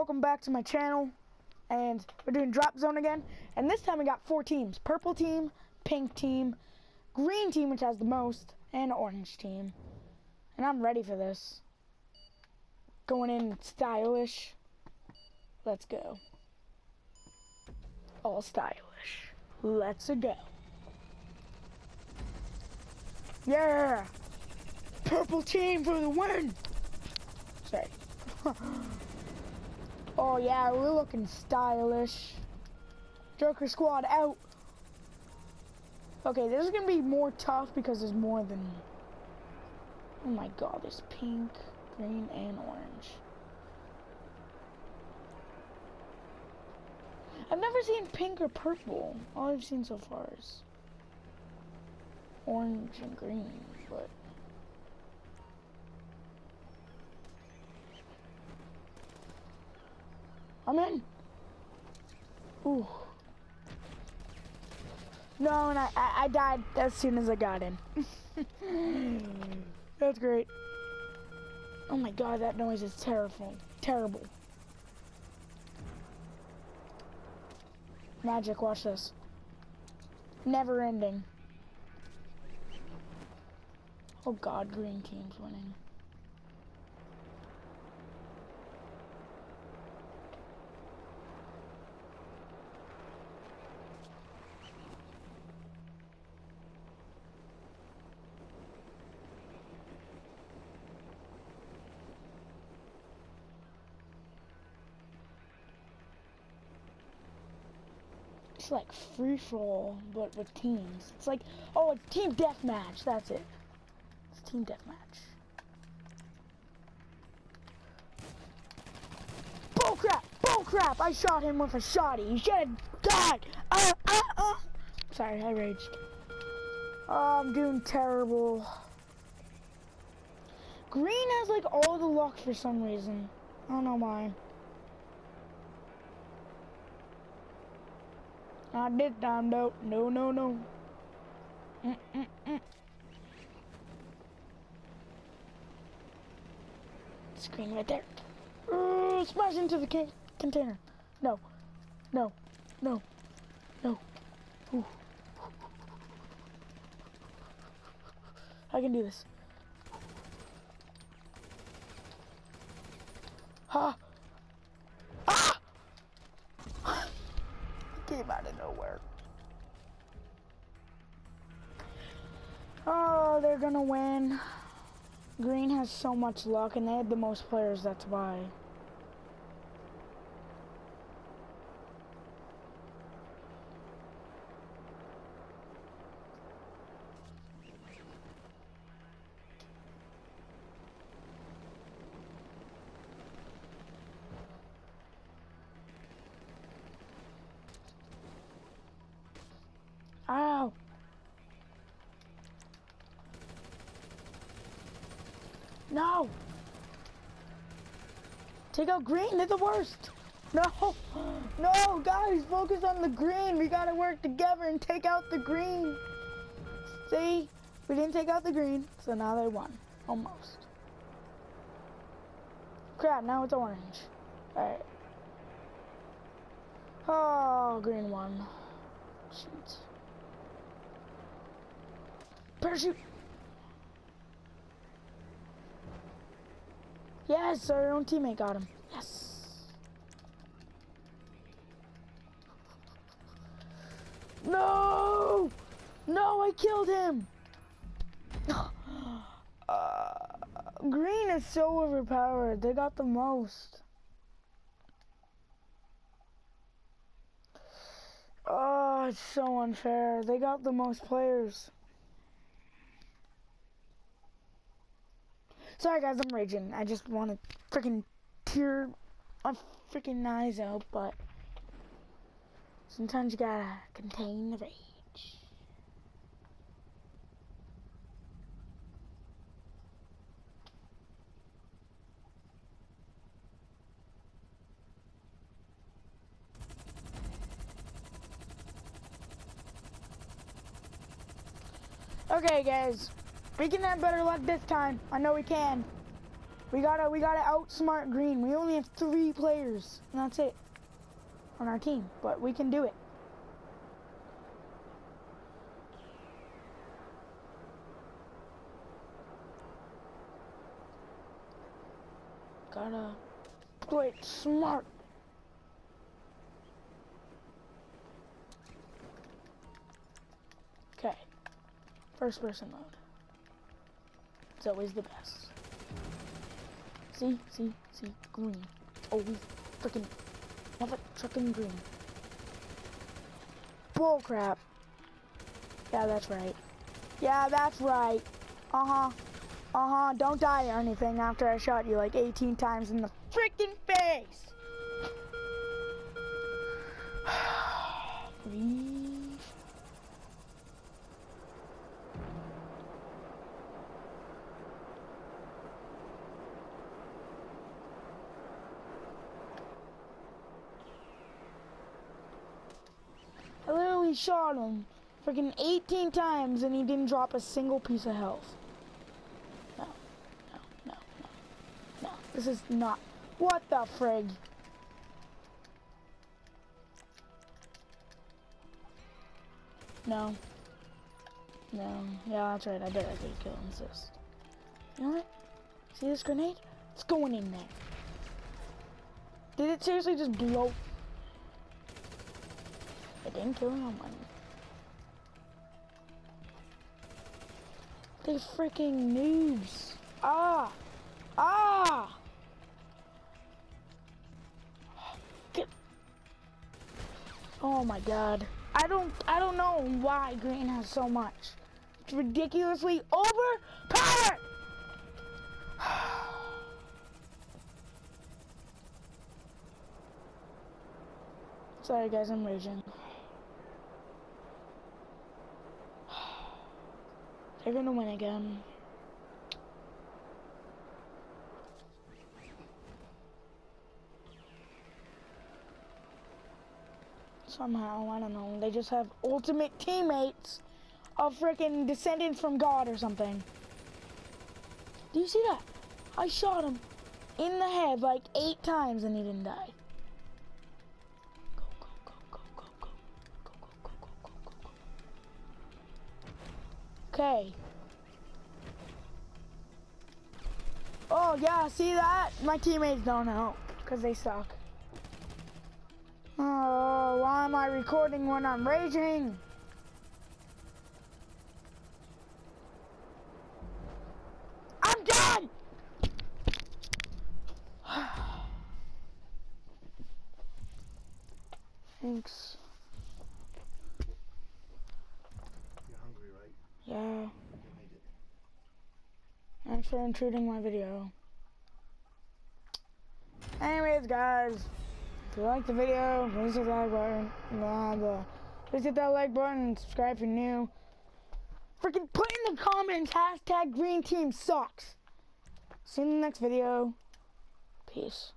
welcome back to my channel. And we're doing drop zone again. And this time we got four teams. Purple team, pink team, green team, which has the most, and orange team. And I'm ready for this. Going in stylish. Let's go. All stylish. Let's go. Yeah! Purple team for the win! Sorry. oh yeah, we're looking stylish. Joker squad out. Okay, this is gonna be more tough because there's more than... Oh my god, there's pink, green, and orange. I've never seen pink or purple. All I've seen so far is orange and green, but... I'm in. Ooh. No, and I, I, I died as soon as I got in. That's great. Oh my god, that noise is terrible. Terrible. Magic, watch this. Never ending. Oh god, green team's winning. It's like free for all, but with teams. It's like, oh, a team deathmatch. That's it. It's team deathmatch. Bull crap! Bull crap! I shot him with a shotty. He should have died. Uh, uh, uh. Sorry, I raged. Oh, I'm doing terrible. Green has like all the luck for some reason. I don't know why. Not this time though. No, no, no. Mm -mm -mm. Screen right there. Uh, smash into the can container. No. No. No. No. Ooh. I can do this. Oh, they're gonna win. Green has so much luck, and they had the most players, that's why. No! Take out green, they're the worst! No! No, guys, focus on the green! We gotta work together and take out the green! See? We didn't take out the green, so now they won. Almost. Crap, now it's orange. Alright. Oh, green won. Shoot. Parachute! Yes, our own teammate got him. Yes. No! No, I killed him! Uh, green is so overpowered. They got the most. Oh, it's so unfair. They got the most players. Sorry guys, I'm raging. I just want to freaking tear my freaking eyes out, but sometimes you gotta contain the rage. Okay, guys. We can have better luck this time. I know we can. We gotta, we gotta outsmart green. We only have three players, and that's it on our team. But we can do it. Gotta play it smart. Okay. First person mode. It's always the best. See, see, see, green. Always freaking motherfucking green. Bull crap. Yeah, that's right. Yeah, that's right. Uh-huh. Uh-huh. Don't die or anything after I shot you like 18 times in the freaking face. Literally shot him freaking 18 times and he didn't drop a single piece of health. No, no, no, no, no. This is not. What the frig? No. No. Yeah, that's right. I bet I could kill him assist. You know what? See this grenade? It's going in there. Did it seriously just blow? It didn't kill him. They freaking noobs. Ah! Ah! Get. Oh my god. I don't I don't know why green has so much. It's ridiculously overpowered! Sorry guys, I'm raging. They're gonna win again. Somehow, I don't know. They just have ultimate teammates of freaking descendants from God or something. Do you see that? I shot him in the head like eight times and he didn't die. Okay. Oh yeah, see that? My teammates don't help because they suck. Oh, why am I recording when I'm raging? I'm done! Thanks. You're hungry, right? Yeah. Thanks for intruding my video. Anyways, guys, if you like the video, please hit the like button. Blah, blah. Please hit that like button and subscribe if you're new. Freaking put in the comments hashtag green team sucks. See you in the next video. Peace.